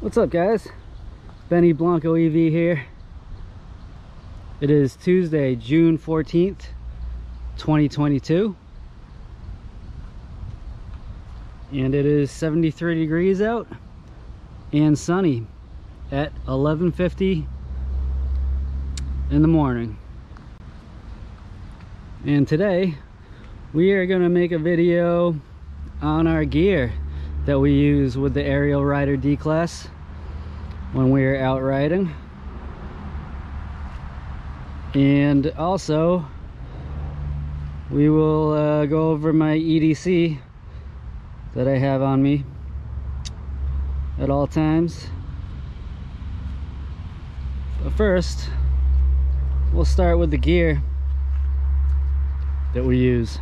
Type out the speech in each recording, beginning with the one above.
What's up guys? Benny Blanco EV here. It is Tuesday, June 14th, 2022. And it is 73 degrees out and sunny at 11.50 in the morning. And today we are going to make a video on our gear that we use with the Ariel Rider D-Class when we're out riding. And also, we will uh, go over my EDC that I have on me at all times. But first, we'll start with the gear that we use.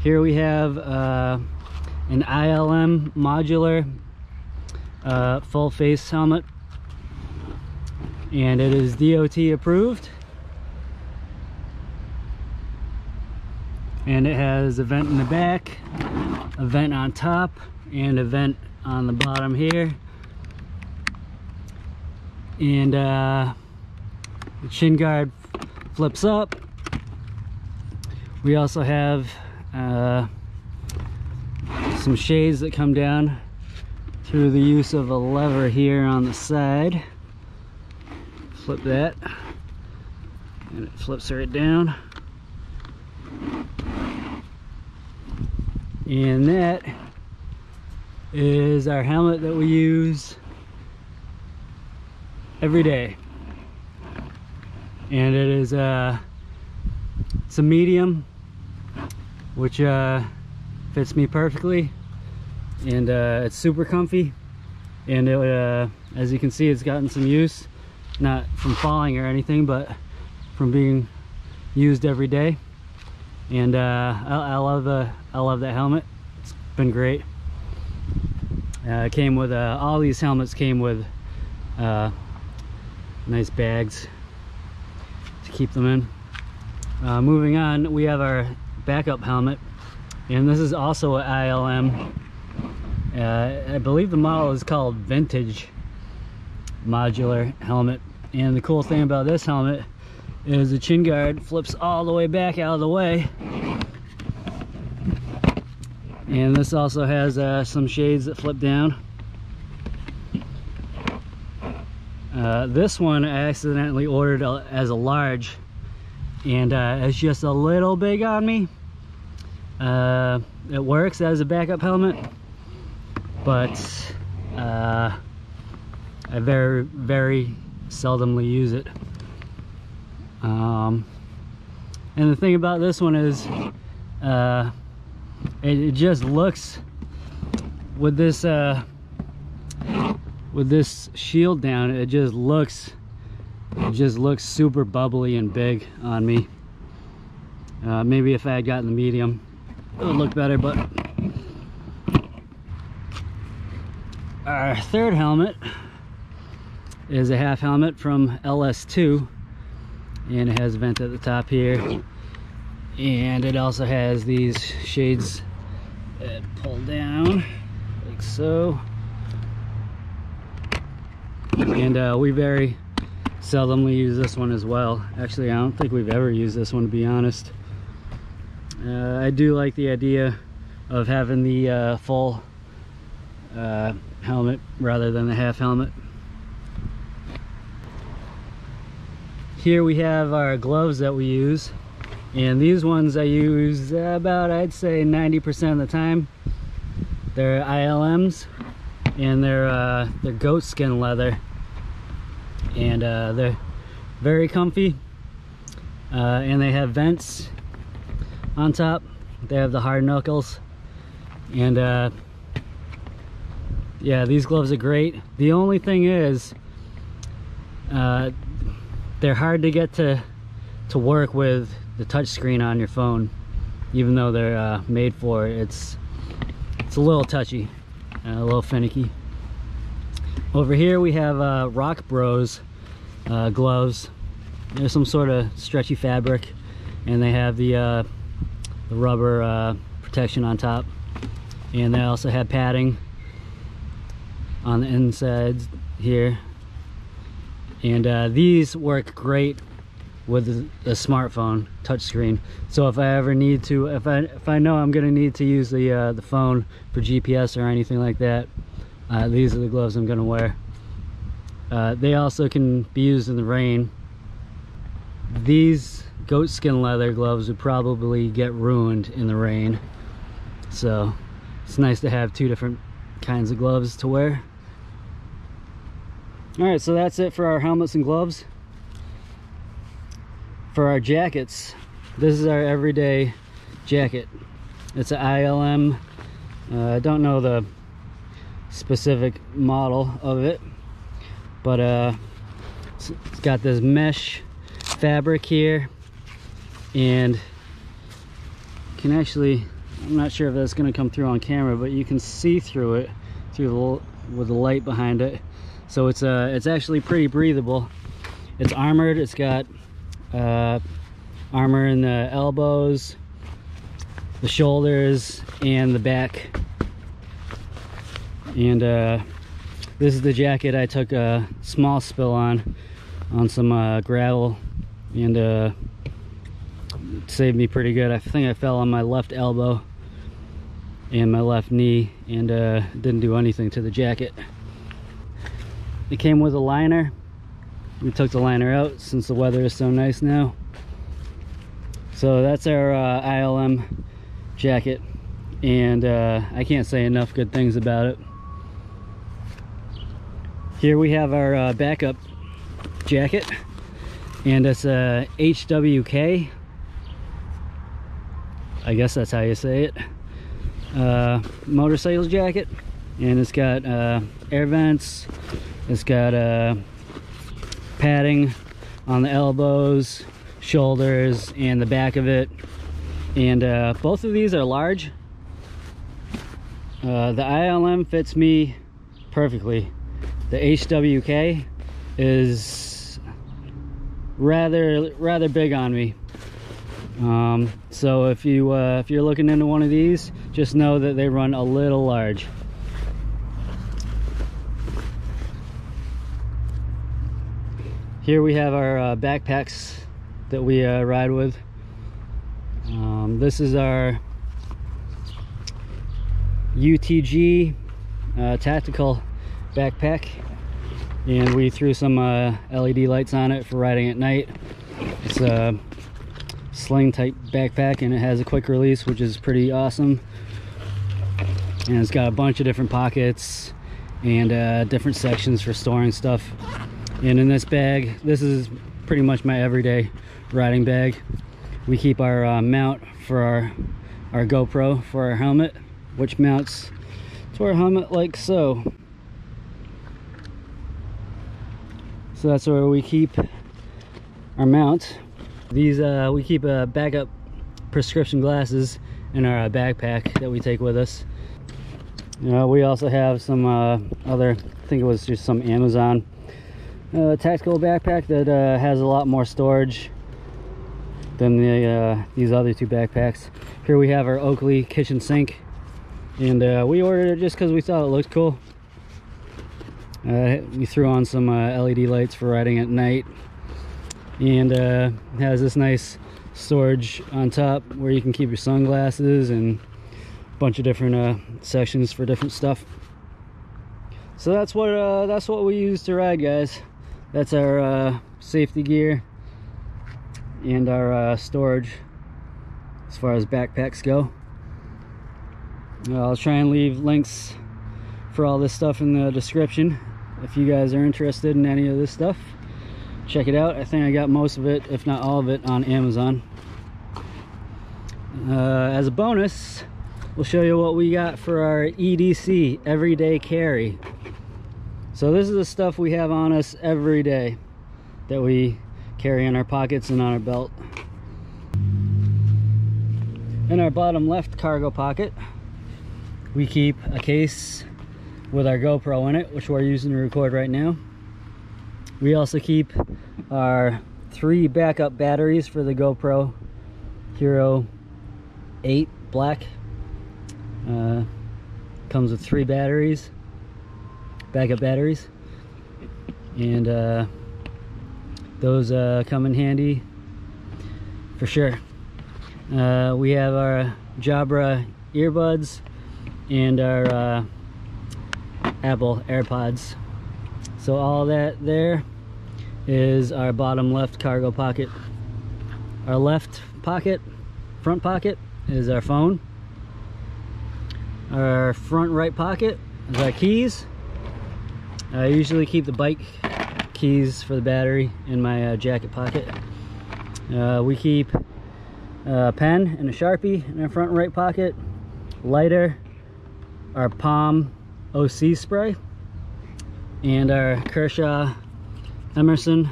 Here we have uh, an ILM modular uh, full face helmet. And it is DOT approved. And it has a vent in the back a vent on top and a vent on the bottom here. And uh, the chin guard flips up. We also have uh, some shades that come down through the use of a lever here on the side. Flip that. And it flips right down. And that is our helmet that we use every day. And it is a uh, it's a medium which uh, fits me perfectly and uh, it's super comfy. And it, uh, as you can see it's gotten some use. Not from falling or anything but from being used every day. And uh, I, I, love the I love that helmet. It's been great. Uh, came with uh, all these helmets came with uh, nice bags to keep them in. Uh, moving on we have our backup helmet. And this is also an ILM uh, I believe the model is called vintage modular helmet. And the cool thing about this helmet is the chin guard flips all the way back out of the way. And this also has uh, some shades that flip down. Uh, this one I accidentally ordered as a large and uh, it's just a little big on me. Uh, it works as a backup helmet but uh, I very very seldomly use it. Um, and the thing about this one is uh, it, it, just looks with this uh, with this shield down it just looks it just looks super bubbly and big on me. Uh, maybe if I had gotten the medium it would look better but our third helmet is a half helmet from LS2 and it has a vent at the top here. And it also has these shades that pull down like so. And uh, we very seldomly use this one as well. Actually I don't think we've ever used this one to be honest. Uh, I do like the idea of having the uh, full uh, helmet rather than the half helmet. Here we have our gloves that we use and these ones I use about I'd say 90% of the time. They're ILMs and they're uh, they're goat skin leather and uh, they're very comfy uh, and they have vents on top they have the hard knuckles and uh, yeah these gloves are great. The only thing is uh, they're hard to get to to work with the touch screen on your phone even though they're uh, made for. It it's it's a little touchy a little finicky. Over here we have uh, ROCKBROS uh, gloves. There's some sort of stretchy fabric and they have the uh, the rubber uh, protection on top. And they also have padding on the inside here. And uh, these work great with a smartphone touchscreen. So if I ever need to if I if I know I'm gonna need to use the uh, the phone for GPS or anything like that uh, these are the gloves I'm gonna wear. Uh, they also can be used in the rain. These goat skin leather gloves would probably get ruined in the rain. So it's nice to have two different kinds of gloves to wear all right so that's it for our helmets and gloves. For our jackets this is our everyday jacket. It's an ILM uh, I don't know the specific model of it but uh, it's got this mesh fabric here and can actually I'm not sure if that's going to come through on camera but you can see through it through the with the light behind it so it's uh it's actually pretty breathable. It's armored it's got uh, armor in the elbows the shoulders and the back. And uh, this is the jacket I took a small spill on on some uh, gravel and uh, saved me pretty good. I think I fell on my left elbow and my left knee and uh, didn't do anything to the jacket it came with a liner. We took the liner out since the weather is so nice now. So that's our uh, ILM jacket. And uh, I can't say enough good things about it. Here we have our uh, backup jacket. And it's a HWK I guess that's how you say it. Uh, motorcycle jacket. And it's got uh, air vents it's got uh, padding on the elbows shoulders and the back of it. And uh, both of these are large. Uh, the ILM fits me perfectly. The HWK is rather rather big on me. Um, so if you uh, if you're looking into one of these just know that they run a little large here we have our uh, backpacks that we uh, ride with. Um, this is our UTG uh, tactical backpack. And we threw some uh, LED lights on it for riding at night. It's a sling type backpack and it has a quick release which is pretty awesome. And it's got a bunch of different pockets and uh, different sections for storing stuff and in this bag this is pretty much my everyday riding bag. We keep our uh, mount for our our GoPro for our helmet which mounts to our helmet like so. So that's where we keep our mount. These uh, we keep a backup prescription glasses in our uh, backpack that we take with us. You know, we also have some uh, other I think it was just some Amazon uh, tactical backpack that uh, has a lot more storage than the uh, these other two backpacks. Here we have our Oakley kitchen sink, and uh, we ordered it just because we thought it looked cool. Uh, we threw on some uh, LED lights for riding at night, and has this nice storage on top where you can keep your sunglasses and a bunch of different sections for different stuff. So that's what that's what we use to ride, guys that's our uh, safety gear and our uh, storage as far as backpacks go. I'll try and leave links for all this stuff in the description. If you guys are interested in any of this stuff check it out. I think I got most of it if not all of it on Amazon. Uh, as a bonus we'll show you what we got for our EDC everyday carry so this is the stuff we have on us every day that we carry in our pockets and on our belt. In our bottom left cargo pocket, we keep a case with our GoPro in it, which we're using to record right now. We also keep our three backup batteries for the GoPro Hero 8 Black. Uh, comes with three batteries backup batteries. And uh, those uh, come in handy for sure. Uh, we have our Jabra earbuds and our uh, Apple AirPods. So all that there is our bottom left cargo pocket. Our left pocket front pocket is our phone. Our front right pocket is our keys I usually keep the bike keys for the battery in my uh, jacket pocket. Uh, we keep a pen and a sharpie in our front right pocket lighter our POM OC spray and our Kershaw Emerson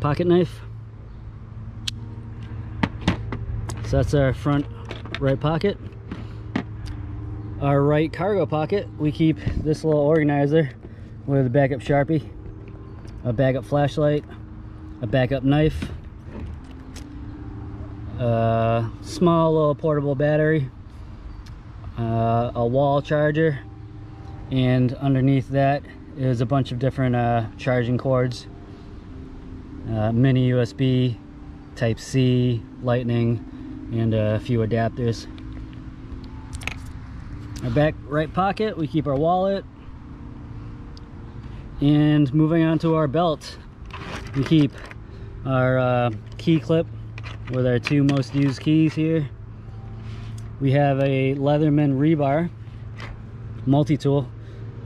pocket knife. So that's our front right pocket our right cargo pocket. We keep this little organizer with a backup sharpie a backup flashlight a backup knife a small little portable battery uh, a wall charger and underneath that is a bunch of different uh, charging cords uh, mini USB type C lightning and a few adapters our back right pocket we keep our wallet. And moving on to our belt we keep our uh, key clip with our two most used keys here. We have a Leatherman rebar multi-tool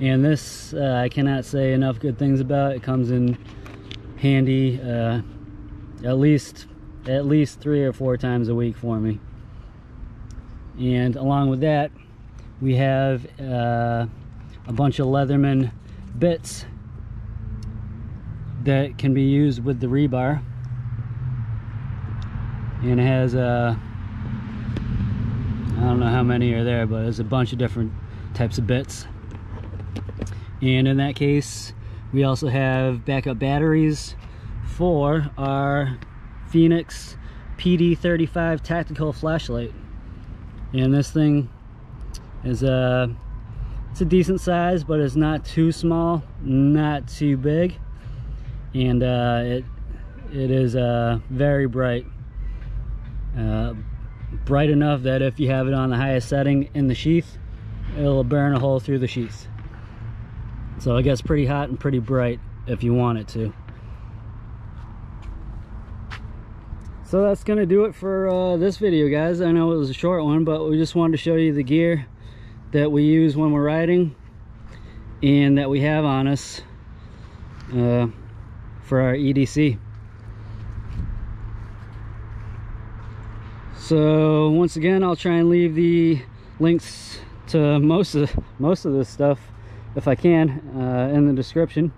and this uh, I cannot say enough good things about. It comes in handy uh, at least at least three or four times a week for me. And along with that we have uh, a bunch of Leatherman bits that can be used with the rebar. And it has a uh, I don't know how many are there but there's a bunch of different types of bits. And in that case we also have backup batteries for our Fenix PD35 tactical flashlight. And this thing is a it's a decent size but it's not too small not too big. And uh, it it is uh, very bright. Uh, bright enough that if you have it on the highest setting in the sheath it'll burn a hole through the sheath. So it gets pretty hot and pretty bright if you want it to. So that's gonna do it for uh, this video guys. I know it was a short one but we just wanted to show you the gear that we use when we're riding and that we have on us uh, for our EDC. So once again, I'll try and leave the links to most of most of this stuff if I can uh, in the description.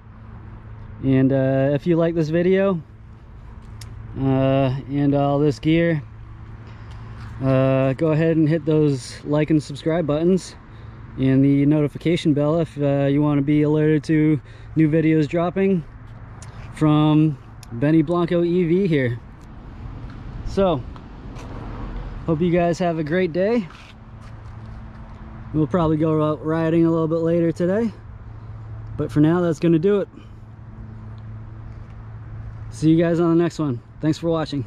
And uh, if you like this video uh, and all this gear, uh, go ahead and hit those like and subscribe buttons and the notification bell if uh, you want to be alerted to new videos dropping from Benny Blanco EV here. So, hope you guys have a great day. We'll probably go out riding a little bit later today. But for now, that's going to do it. See you guys on the next one. Thanks for watching.